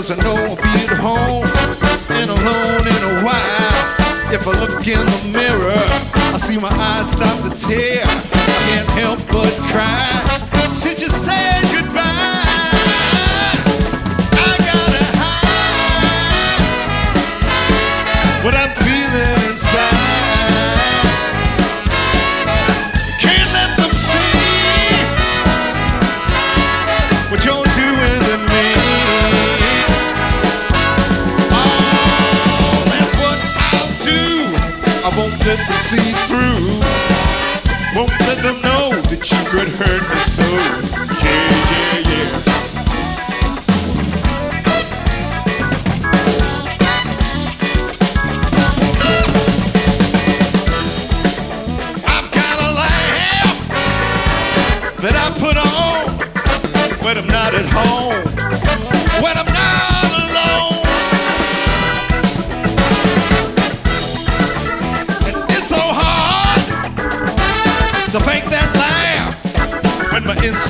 cause I know I'll be at home and alone in a while. If I look in the mirror, I see my eyes start to tear. I can't help but cry since you said goodbye. I gotta hide what I'm let them see through. Won't let them know that you could hurt me so.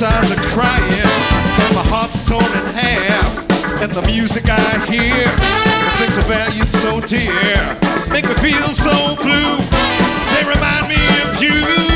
Insides are crying and my heart's torn in half. And the music I hear, the things I valued so dear, make me feel so blue. They remind me of you.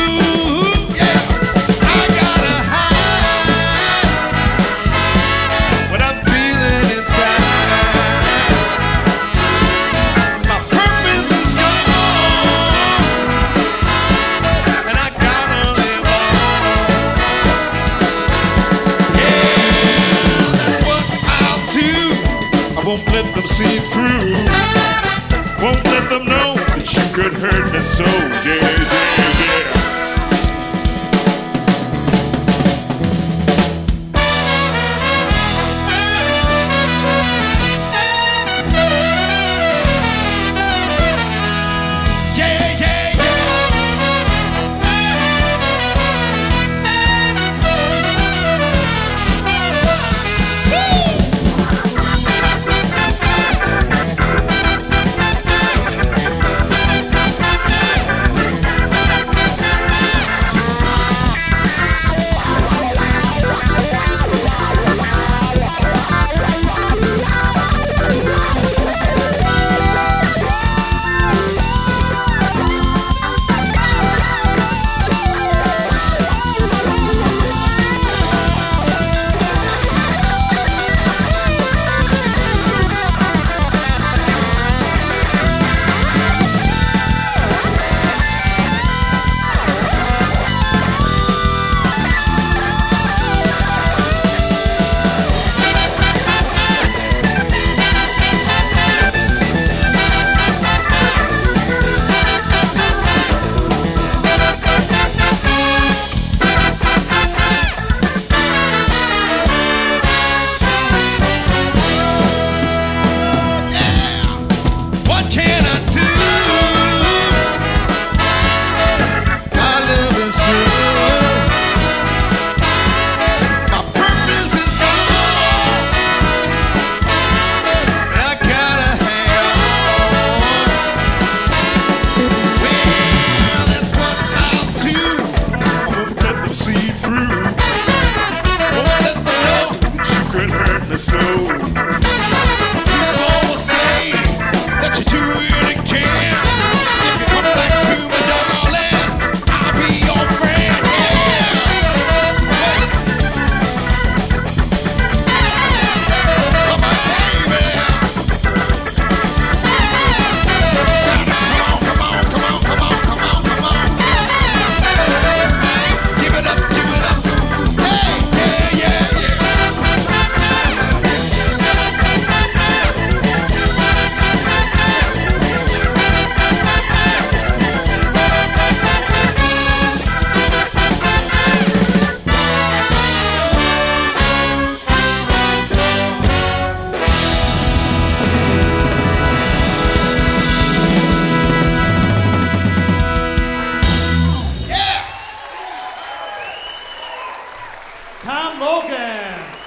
Won't let them see through. Won't let them know that you could hurt me so. Yeah, Tom Logan.